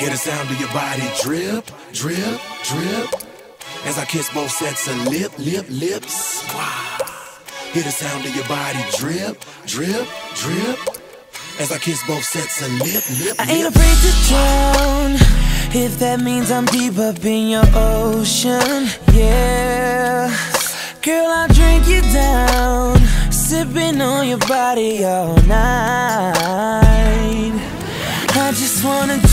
Hear the sound of your body drip, drip, drip. As I kiss both sets of lip, lip, lips. Wow. Hear the sound of your body drip, drip, drip. As I kiss both sets of lip, lip, I ain't afraid to drown if that means I'm deep up in your ocean. Yeah, girl, I'll drink you down, sipping on your body all night. I just wanna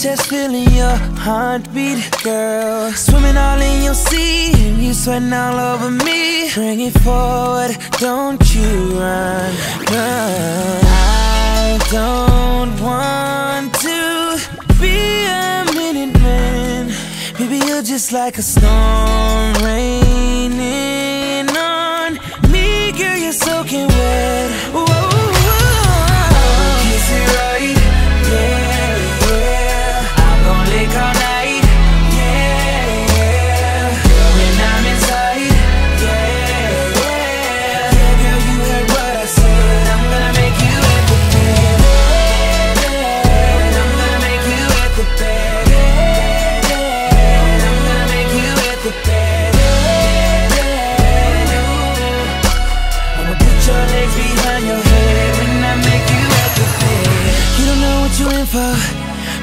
chest, feeling your heartbeat, girl. Swimming all in your sea, and you sweating all over me. Bring it forward, don't you run, run. I don't want to be a minute man. Baby, you're just like a storm raining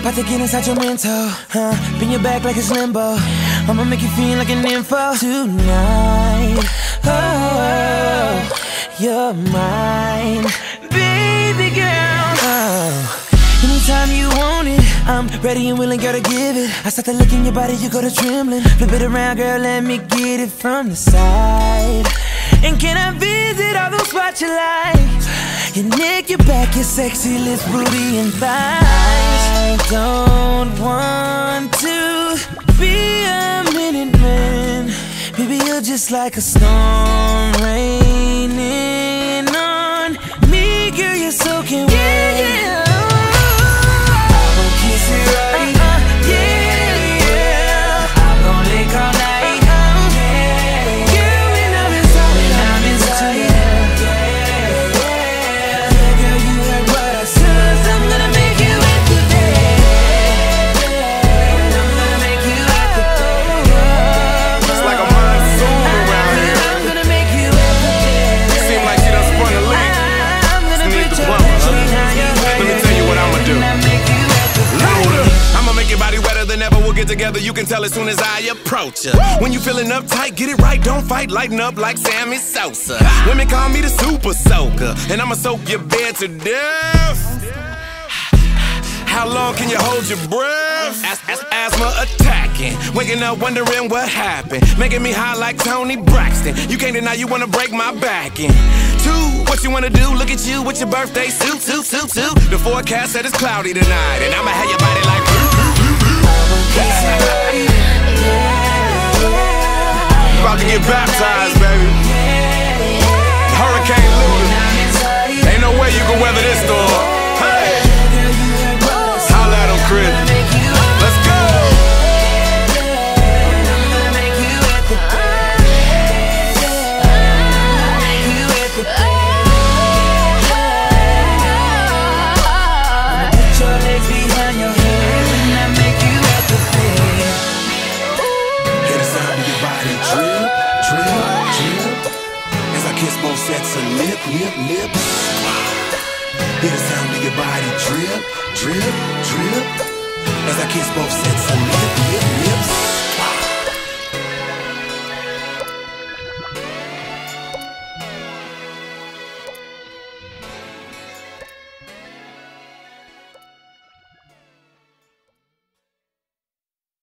About to get inside your mental, huh? Bend your back like it's limbo. I'ma make you feel like an info tonight. Oh, you're mine, baby girl. Oh. Anytime you want it, I'm ready and willing, girl, to give it. I start to look in your body, you go to trembling. Flip it around, girl, let me get it from the side. And can I visit all those spots you like? Your neck, your back, your sexy lips, booty, and thighs. I don't want to be a minute man. Baby, you're just like a storm raining on me, girl. You're soaking get together. You can tell as soon as I approach ya. When you feeling uptight, get it right. Don't fight. Lighten up like Sammy Sosa. Women call me the super soaker, and I'ma soak your bed to death. How long can you hold your breath? As- as- asthma attacking, waking up wondering what happened, making me high like Toni Braxton. You can't deny you wanna break my back in. Two, what you wanna do? Look at you with your birthday suit, suit, suit, suit. The forecast said it's cloudy tonight, and I'ma have your body like. About to get baptized, baby. Kiss both sets of lip, lip, lips. Hear the sound of your body drip, drip, drip. As I kiss both sets